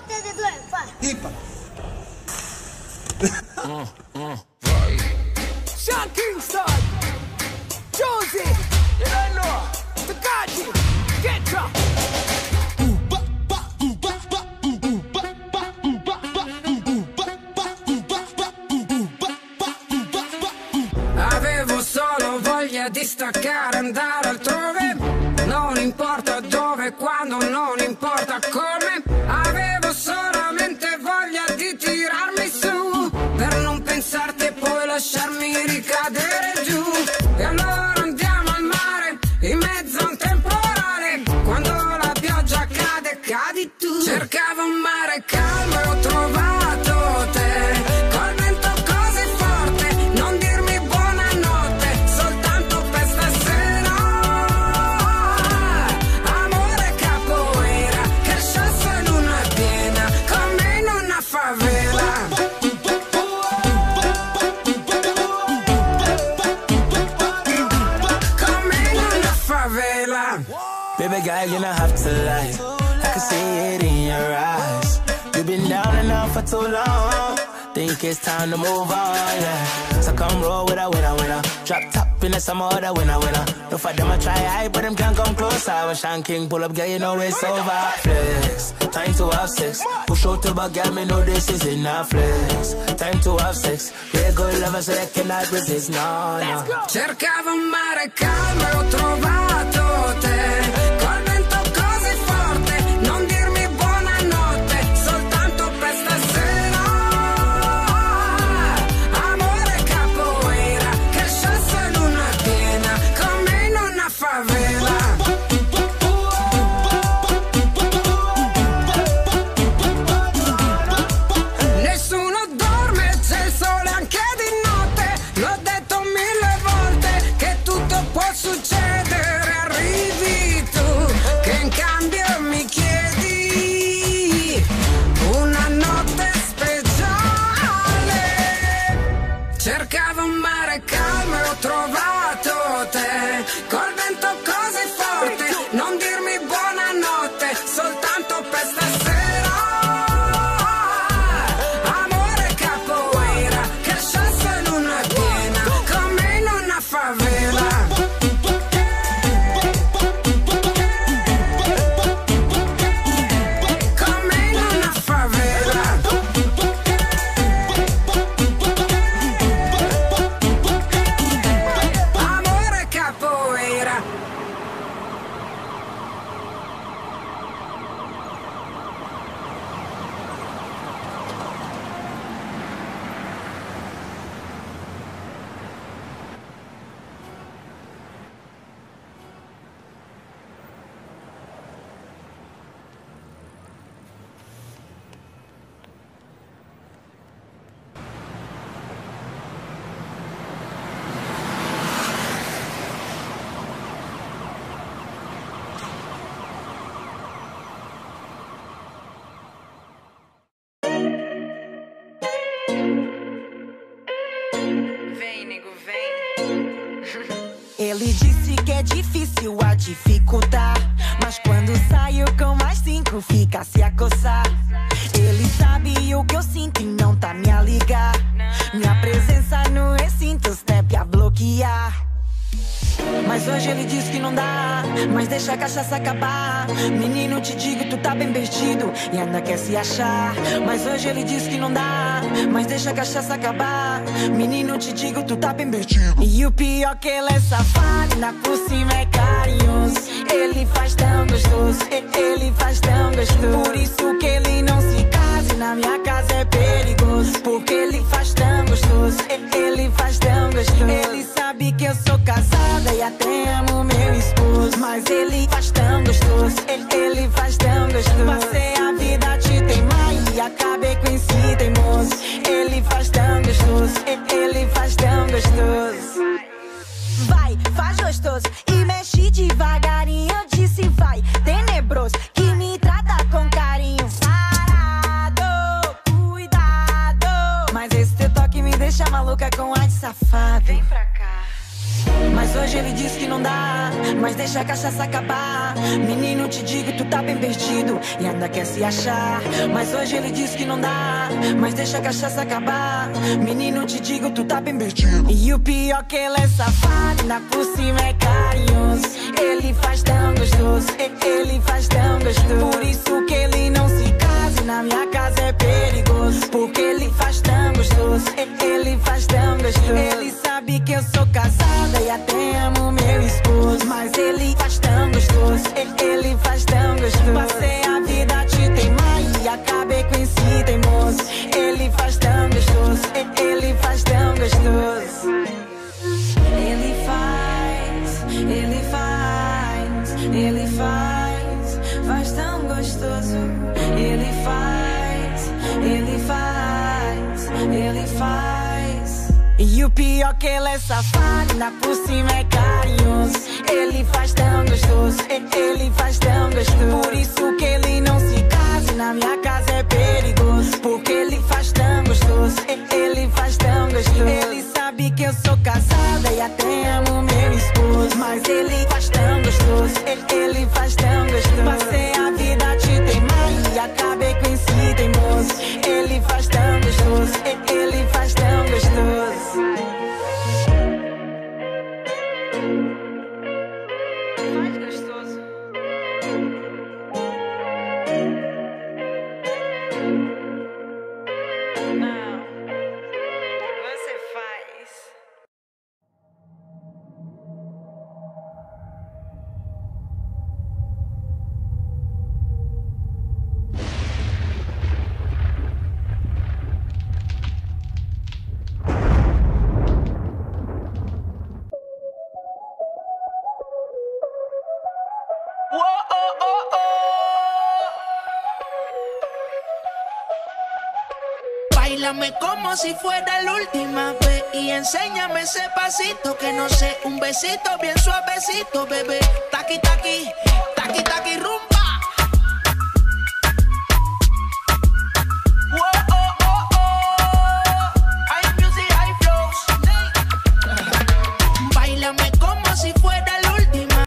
de dois, vai. Ripa. Sean Kingston, Josie, Takaji, Ketra. Avevo solo voglia di staccare, andare altrove. Non importa dove, quando, non importa come. E poi Baby you don't have to lie. I can see it in your eyes. You've been down and out for too long. Think it's time to move on, yeah. So come roll with a winner, winner. Drop top in the some other winner, winner. No for them I try high, but them can't come closer. When Sean King pull up, girl, you know it's over. Flex, time to have sex. Push out to back, girl, me know this is in enough. Flex, time to have sex. We're good lovers, so they cannot resist, no, no. Cercavo un mare calmo ho trovato Ele disse que é difícil a dificultar. Mas quando saio com mais cinco, fica a se. Ele sabe o que eu sinto e não tá me a ligar. Minha presença no recinto, step a bloquear. Mas hoje ele diz que não dá, mas deixa a cachaça acabar. Menino, te digo, tu tá bem vestido e ainda quer se achar. Mas hoje ele diz que não dá, mas deixa a cachaça acabar. Menino, te digo, tu tá bem vestido. E o pior que ele é safado, ainda por cima é carinhoso. Ele faz tão gostoso, ele faz tão gostoso. Por isso que ele não se casa na minha casa é perigoso. Porque ele faz tão gostoso, ele faz tão gostoso. Ele sabe que eu sou até amo meu esposo. Mas ele faz tão gostoso, e- ele faz tão gostoso. Passei a vida te teimar e acabei com esse teimoso. Ele faz tão gostoso, e- ele faz tão gostoso. Vai, faz gostoso e mexe devagarinho. Eu disse vai, tenebroso, que me trata com carinho. Parado, cuidado. Mas esse teu toque me deixa maluca com ar de safado. Vem pra cá. Mas hoje ele diz que não dá, mas deixa a cachaça acabar. Menino, te digo, tu tá bem perdido e ainda quer se achar. Mas hoje ele diz que não dá, mas deixa a cachaça acabar. Menino, te digo, tu tá bem perdido. E o pior que ele é safado, por cima é carinhoso. Ele faz tão gostoso, ele faz tão gostoso. Por isso que ele não se casa na minha casa é perigoso. Teimoso. Ele faz tão gostoso, ele faz tão gostoso. Ele faz, ele faz, ele faz, faz tão gostoso. Ele faz, ele faz, ele faz. E o pior que ele é safado, ainda por cima é carinhoso. Ele faz tão gostoso, ele faz tão gostoso. Por isso que ele não se casa, esposo. Báilame como si fuera la última vez y enséñame ese pasito que no sé, un besito bien suavecito, bebé. Taqui taqui.